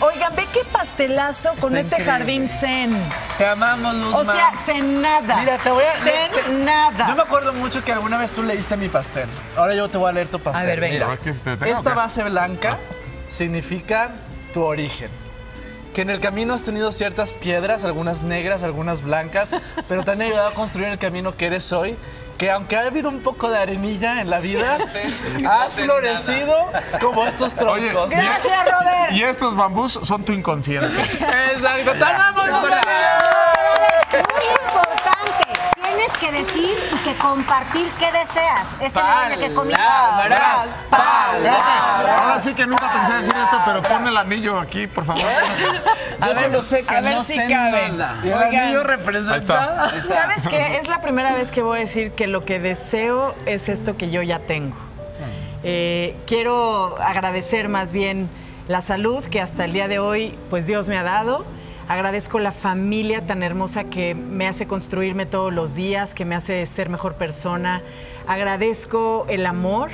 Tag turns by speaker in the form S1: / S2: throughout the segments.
S1: Oigan, ve qué pastelazo con este
S2: increíble.
S1: jardín zen.
S2: Te amamos, Luzma.
S1: O sea, zen nada.
S2: Mira, te voy a...
S1: Zen
S2: te-
S1: nada.
S2: Yo me acuerdo mucho que alguna vez tú leíste mi pastel. Ahora yo te voy a leer tu pastel.
S1: A ver, venga.
S2: Mira,
S3: ¿Qué te tengo
S2: esta base blanca significa tu origen. Que en el camino has tenido ciertas piedras, algunas negras, algunas blancas, pero te han ayudado a construir el camino que eres hoy. Que aunque ha habido un poco de arenilla en la vida, has florecido como estos
S3: Oye,
S2: troncos.
S1: Gracias, Robert.
S3: Y estos bambús son tu inconsciente.
S2: Exacto.
S4: Muy importante. Tienes que decir y que compartir qué deseas. Este no es el que comí.
S2: Palabras, palabras.
S3: Sí que nunca pensé decir esto, pero pon el anillo aquí, por favor.
S2: Yo solo sé que
S1: a ver
S2: no
S1: si
S2: sé
S1: cabe.
S2: nada. El
S1: Oigan.
S2: anillo representa...
S1: ¿Sabes qué? Es la primera vez que voy a decir que lo que deseo es esto que yo ya tengo. Eh, quiero agradecer más bien la salud que hasta el día de hoy pues Dios me ha dado. Agradezco la familia tan hermosa que me hace construirme todos los días, que me hace ser mejor persona. Agradezco el amor,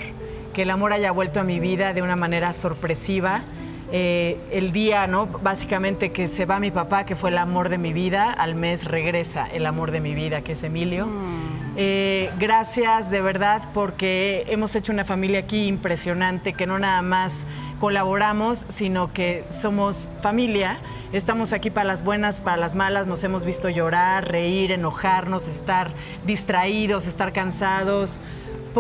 S1: que el amor haya vuelto a mi vida de una manera sorpresiva. Eh, el día, ¿no? Básicamente que se va mi papá, que fue el amor de mi vida, al mes regresa el amor de mi vida, que es Emilio. Eh, gracias de verdad porque hemos hecho una familia aquí impresionante, que no nada más colaboramos, sino que somos familia. Estamos aquí para las buenas, para las malas, nos hemos visto llorar, reír, enojarnos, estar distraídos, estar cansados.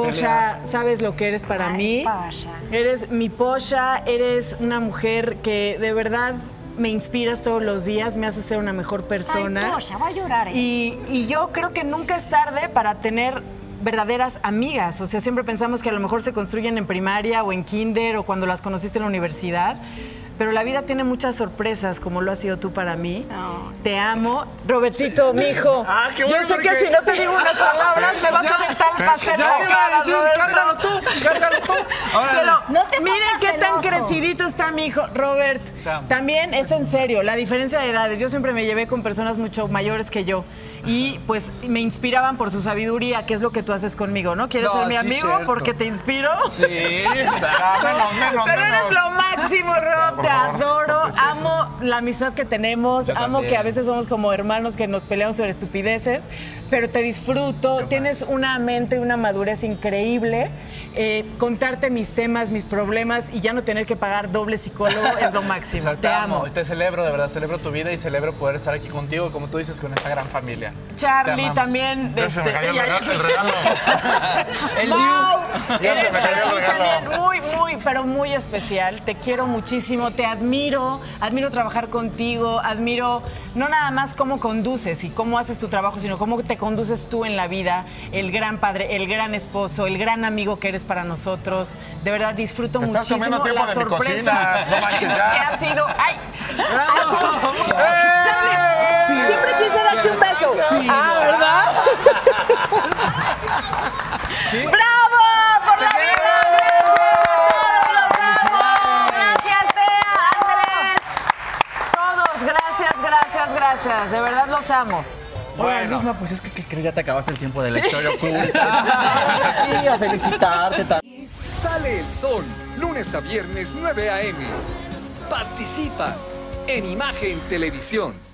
S1: Posha, ¿sabes lo que eres para
S4: Ay,
S1: mí?
S4: Posha.
S1: Eres mi Posha, eres una mujer que de verdad me inspiras todos los días, me hace ser una mejor persona.
S4: Ay, Posha, va a llorar. ¿eh?
S1: Y, y yo creo que nunca es tarde para tener verdaderas amigas. O sea, siempre pensamos que a lo mejor se construyen en primaria o en kinder o cuando las conociste en la universidad. Pero la vida tiene muchas sorpresas, como lo has sido tú para mí. Te amo. Robertito, mi hijo.
S2: Ah, qué bueno,
S1: Yo sé
S2: porque-
S1: que si no te digo unas palabras, me vas a aventar el pastel
S2: Ya te a decir, tú, cárgalo tú.
S1: Pero
S4: No te
S1: miren qué tan
S4: celoso.
S1: crecidito está mi hijo. Robert, también es en serio, la diferencia de edades. Yo siempre me llevé con personas mucho mayores que yo. Y pues me inspiraban por su sabiduría, que es lo que tú haces conmigo, ¿no? ¿Quieres
S2: No,
S1: ser mi
S2: sí,
S1: amigo
S2: cierto.
S1: porque te inspiro?
S2: Sí,
S3: menos, menos,
S1: Pero eres lo máximo, Rob. Te adoro. Amo la amistad que tenemos.
S2: Yo
S1: Amo
S2: también.
S1: que a veces somos como hermanos que nos peleamos sobre estupideces. Pero te disfruto. Tienes una mente, una madurez increíble. Eh, contarte mis temas, mis problemas y ya no tener que pagar doble psicólogo es lo máximo.
S2: Exacto,
S1: Te amo.
S2: Te celebro, de verdad, celebro tu vida y celebro poder estar aquí contigo, como tú dices, con esta gran familia.
S1: Charlie también.
S3: Ya se me
S1: este,
S3: cayó el regalo. el regalo.
S2: El
S1: Mau,
S3: Ya se me cayó el regalo.
S1: muy, muy, pero muy especial. Te quiero muchísimo, te admiro, admiro trabajar contigo, admiro no nada más cómo conduces y cómo haces tu trabajo, sino cómo te conduces tú en la vida, el gran padre, el gran esposo, el gran amigo que eres para nosotros. De verdad disfruto
S3: Estás
S1: muchísimo
S3: tiempo
S1: la
S3: de mi
S1: sorpresa
S3: cocina. No manches,
S1: que
S3: ya.
S1: ha sido. ¡Ay! Siempre quise darte un beso.
S2: Sí,
S1: ah. ¿verdad? ¡Bravo! ¡Por la vida! ¡Los amo! ¡Gracias, Tea, Andrés! Todos, gracias, gracias. De verdad los amo.
S2: Bueno.
S5: Luzma, pues es que, ¿qué crees? Ya te acabaste el tiempo de la historia oculta. sí, a felicitarte. tal.
S6: Sale el sol, lunes a viernes 9 a.m. Participa en Imagen Televisión.